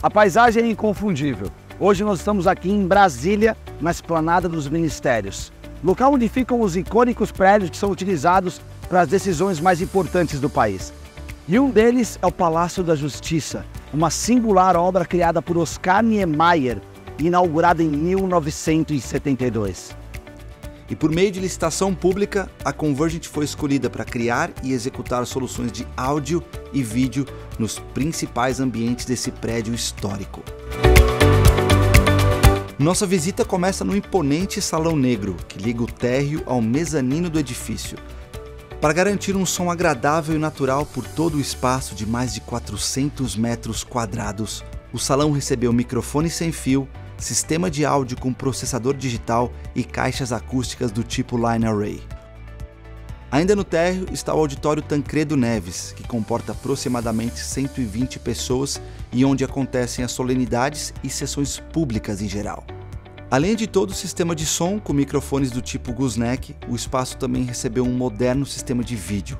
A paisagem é inconfundível. Hoje nós estamos aqui em Brasília, na esplanada dos ministérios, local onde ficam os icônicos prédios que são utilizados para as decisões mais importantes do país. E um deles é o Palácio da Justiça, uma singular obra criada por Oscar Niemeyer, inaugurada em 1972. E por meio de licitação pública, a Convergent foi escolhida para criar e executar soluções de áudio e vídeo nos principais ambientes desse prédio histórico. Nossa visita começa no imponente Salão Negro, que liga o térreo ao mezanino do edifício. Para garantir um som agradável e natural por todo o espaço de mais de 400 metros quadrados, o salão recebeu microfone sem fio, sistema de áudio com processador digital e caixas acústicas do tipo Line Array. Ainda no térreo está o auditório Tancredo Neves, que comporta aproximadamente 120 pessoas e onde acontecem as solenidades e sessões públicas em geral. Além de todo o sistema de som com microfones do tipo Gooseneck, o espaço também recebeu um moderno sistema de vídeo.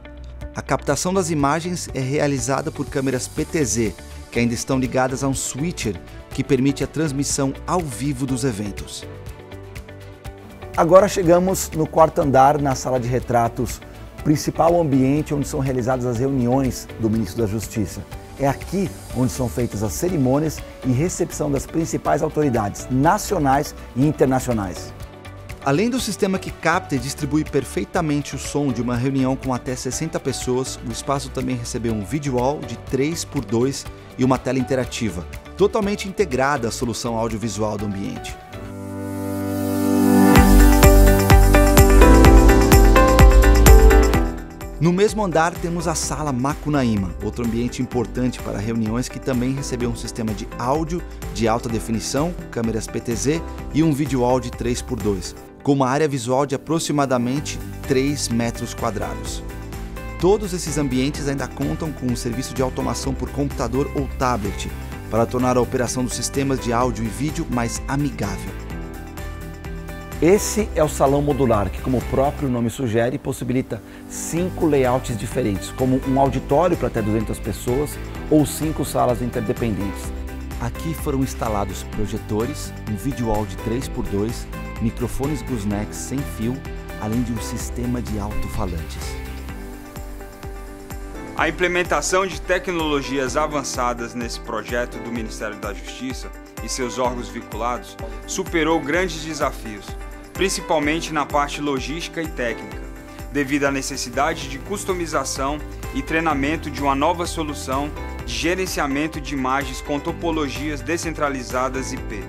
A captação das imagens é realizada por câmeras PTZ, que ainda estão ligadas a um switcher que permite a transmissão ao vivo dos eventos. Agora chegamos no quarto andar, na sala de retratos, principal ambiente onde são realizadas as reuniões do Ministro da Justiça. É aqui onde são feitas as cerimônias e recepção das principais autoridades nacionais e internacionais. Além do sistema que capta e distribui perfeitamente o som de uma reunião com até 60 pessoas, o espaço também recebeu um video wall de 3 por 2 e uma tela interativa, totalmente integrada à solução audiovisual do ambiente. No mesmo andar temos a sala Macunaíma, outro ambiente importante para reuniões que também recebeu um sistema de áudio de alta definição, câmeras PTZ e um vídeo áudio 3x2, com uma área visual de aproximadamente 3 metros quadrados. Todos esses ambientes ainda contam com um serviço de automação por computador ou tablet, para tornar a operação dos sistemas de áudio e vídeo mais amigável. Esse é o salão modular, que como o próprio nome sugere, possibilita cinco layouts diferentes, como um auditório para até 200 pessoas ou cinco salas interdependentes. Aqui foram instalados projetores, um vídeo áudio 3x2, microfones gooseneck sem fio, além de um sistema de alto-falantes. A implementação de tecnologias avançadas nesse projeto do Ministério da Justiça e seus órgãos vinculados superou grandes desafios, principalmente na parte logística e técnica, devido à necessidade de customização e treinamento de uma nova solução de gerenciamento de imagens com topologias descentralizadas IP.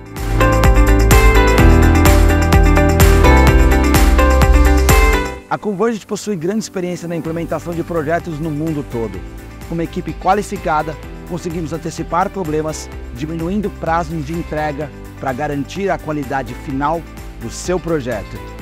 A Convergent possui grande experiência na implementação de projetos no mundo todo. Com uma equipe qualificada, conseguimos antecipar problemas, diminuindo o prazo de entrega para garantir a qualidade final do seu projeto.